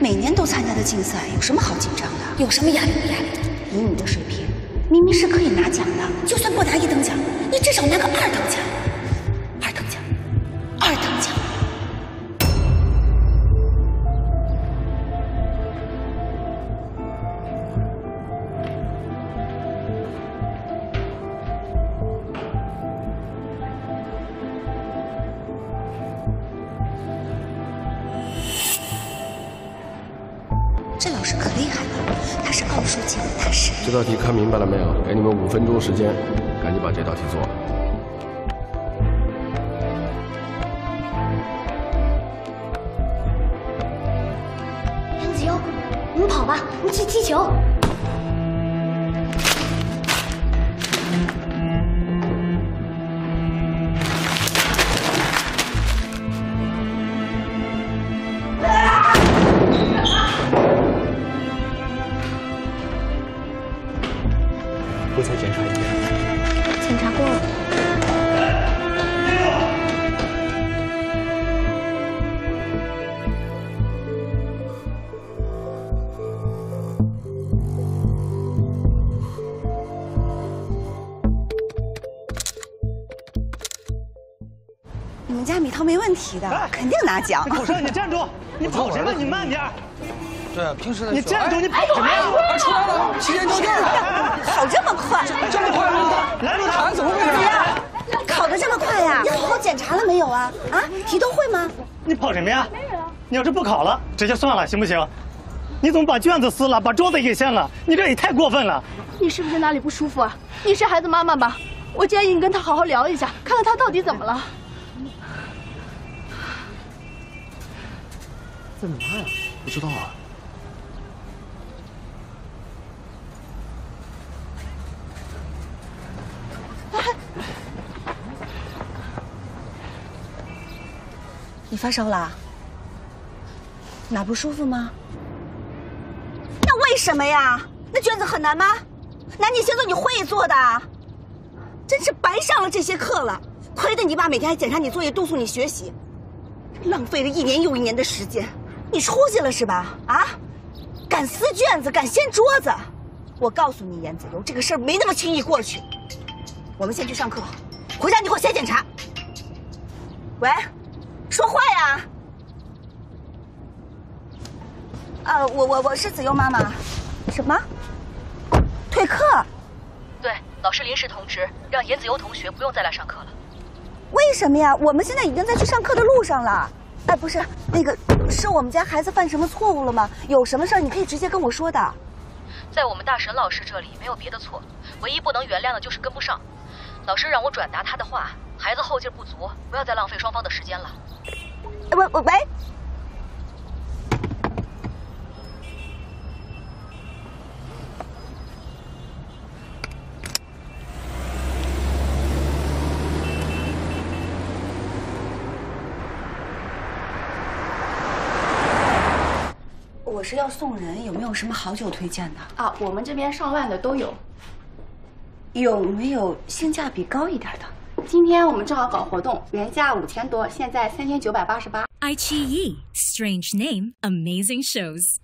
每年都参加的竞赛，有什么好紧张的？有什么压力不压力的？以你的水平，明明是可以拿奖的。就算不拿一等奖，你至少拿个二等奖。这老师可厉害了，他是奥数界的大师。这道题看明白了没有？给你们五分钟时间，赶紧把这道题做了。杨子悠，我们跑吧，我们去踢球。再检查一遍。检查过了。你们家米涛没问题的，肯定拿奖。狗剩，你站住！你跑什么？你慢点。对啊，平时你站住！你跑什么呀？哎，出来了，起点交卷了，跑这么快？这么快吗？拦住他！怎么回事？考的这么快呀？你好好检查了没有啊？啊，题都会吗？你跑什么呀？你要是不考了，直接算了，行不行？你怎么把卷子撕了，把桌子也掀了？你这也太过分了！你是不是哪里不舒服啊？你是孩子妈妈吧？我建议你跟他好好聊一下，看看他到底怎么了。在哪呀？不知道啊。你发烧了？哪不舒服吗？那为什么呀？那卷子很难吗？难你先做你会做的，真是白上了这些课了。亏得你爸每天还检查你作业，督促你学习，浪费了一年又一年的时间。你出息了是吧？啊，敢撕卷子，敢掀桌子！我告诉你，严子悠，这个事儿没那么轻易过去。我们先去上课，回家你给我先检查。喂，说话呀！啊，我我我是子悠妈妈。什么？退课？对，老师临时通知，让严子悠同学不用再来上课了。为什么呀？我们现在已经在去上课的路上了。哎，不是，那个是我们家孩子犯什么错误了吗？有什么事儿你可以直接跟我说的。在我们大神老师这里没有别的错，唯一不能原谅的就是跟不上。老师让我转达他的话，孩子后劲不足，不要再浪费双方的时间了。喂喂喂！我是要送人，有没有什么好酒推荐的？啊，我们这边上万的都有。有没有性价比高一点的？今天我们正好搞活动，原价五千多，现在三千九百八十八。爱奇艺，Strange Name，Amazing Shows。